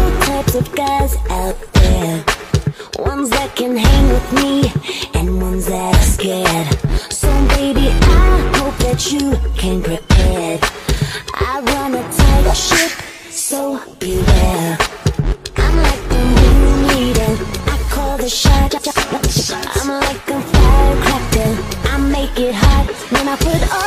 two types of guys out there. Ones that can hang with me And ones that are scared. So baby, I hope that you can prepare. I run a tight ship, so beware. I'm like the moon leader I call the shot I'm like a firecracker. I make it hot when I put